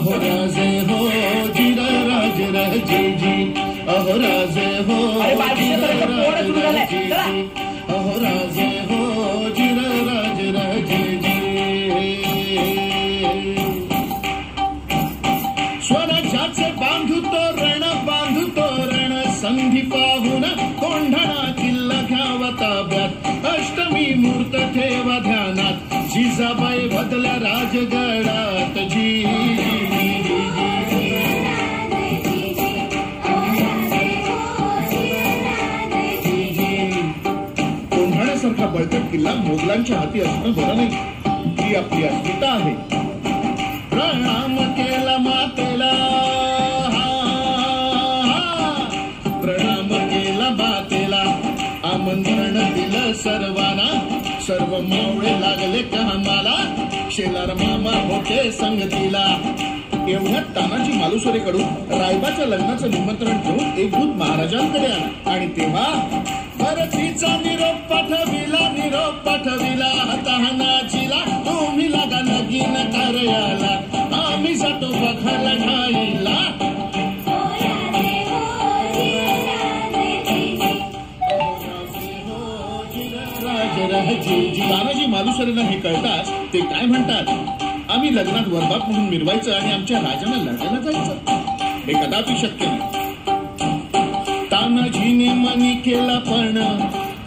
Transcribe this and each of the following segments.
अहो हो, राजे हो जिरा राजे हो, राजे जी अहो राजे हो अहो राजे हो जिरा राजे राजे जी स्वराज्याचे बांधू तोरण बांधू तोरण संधी पाहून कोंढणा किल्ला घ्यावा ताब्यात. अष्टमी मूर्त ठेवा ध्यानात. जिजाबाई बदला राजगडात जी. कोंढाण्यासारखा बळकट किल्ला मोगलांच्या हाती असणं बरं नाही. ही आपली अस्मिता आहे. प्रणाम केला मातेला. प्रणाम केला मातेला. आमंत्रण दिलं सर्वांना. सर्व मावळे लागले कामाला. शेलार मामा होते संगतीला. एवढ्यात तानाजी मालुसरेकडून रायबाच्या लग्नाचं निमंत्रण घेऊन एक दूत महाराजांकडे आला. आणि तेव्हा तानाजी मालुसरेंना हे कळताच ते काय म्हणतात? आम्ही लग्नात वरबाप म्हणून मिरवायचं आणि आमच्या राजाला लढायला जायचं. हे कदापि शक्य नाही. तानाजीने मनी केला पण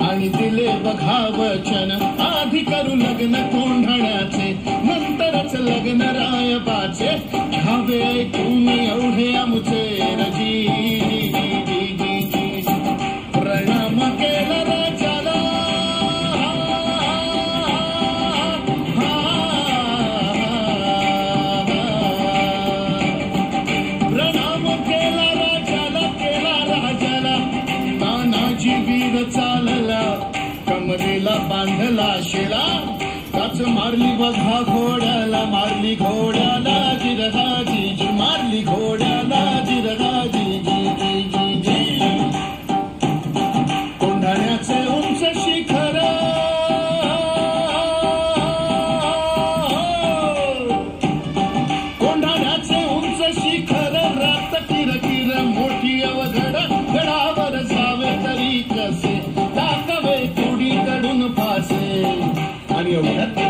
आणि दिले बघा वचन आधी करू लग्न कोंढाण्याचे नंतरच लग्न रायबाचे. घ्यावे ऐकू कमरेला बांधला शेला. काच मारली बघा घोड्याला मारली घोड्याला जिरगाजी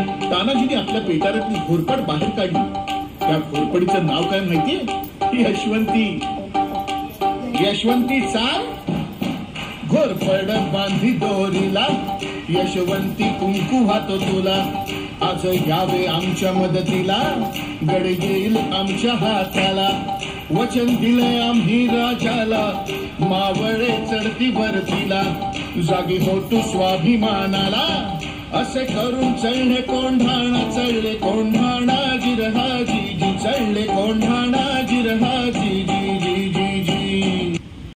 तानाजीने आपल्या पेटारातली घोरपड बाहेर काढली. त्या घोरपडीचं नाव काय माहितीये? यशवंती. यशवंती चाल घोरपड बांधी दोरीला. यशवंती कुंकू हातो तुला. आज यावे आमच्या मदतीला. गड येईल आमच्या हाताला. वचन दिलंय आम्ही राजाला. मावळे चढती वरतीला. जागी होतो स्वाभिमानाला. असे करून चढले कोंढाणा चढले कोंढाणा जिरहाजी जी चढले कोंढाणा.